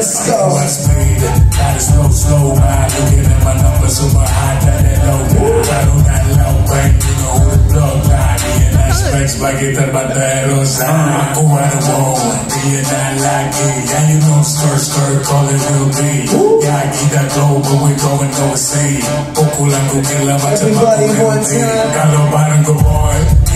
Let's go. Let's paid. Slow, slow ride. Looking at my numbers super high, down that low. Rattle that low bank, you know who the plug line. Being that specs, like it that my dad was. I go out of wall, being that lucky. Yeah, you know, skirt, skirt, call it real big. Yeah, I keep that glow, but we going overseas. Poco la coquilla, but I'm not going to Got no bottom, good boy.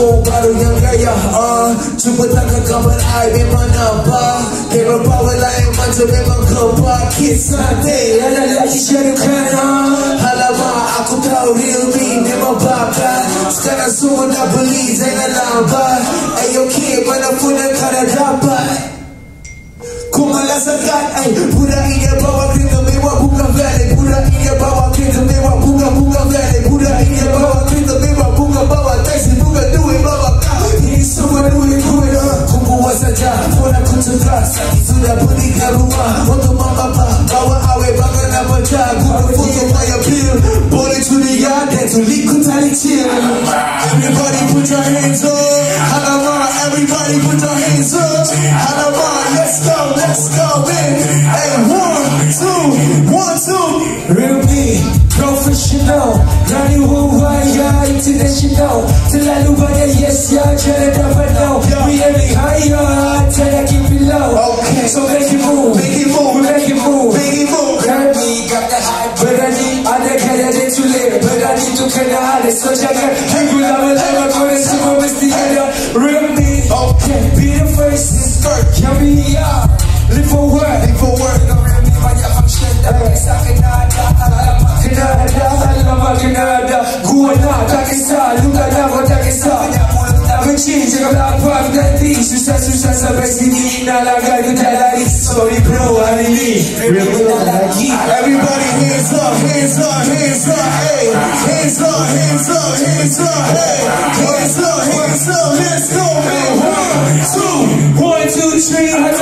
Full baru yang gaya uh, Cuba tangkap kabar I memang nampak Kira power lain macam memang kebak Kisah day ada lagi syarikat uh. Alamak aku tahu real me memang bakat Sekarang semua dah beli jangan lambat. Ayo kid mana pun yang kau dah dapat. Ku malas sekat ay Budak ini bawa kereta curia dan tulik ku tali chill Everybody put your hands up. Alamak everybody put your hands up. Alamak let's go let's go man Hey one two one two. Real me professional. Rani Huwaya international. Terlalu banyak yes ya jangan dapat no We aiming higher Tiada keep it low. Okay. So make it move Make it move. Make it move i'll super Real me, okay, oh. be the first. In skirt. Can we yeah, live for work. Live for work, no realme, my yeah, I'm shit That makes I can nada, I am a canada I a canada, go on now, take I could change if I part the thing Success, success, I best believe Now I got you that I need Sorry bro, I need Everybody hands up, hands up, hands up, hey Hands up, hands up, hands up, hey Hands up, hands up, let's go man One, two, one, two, three, I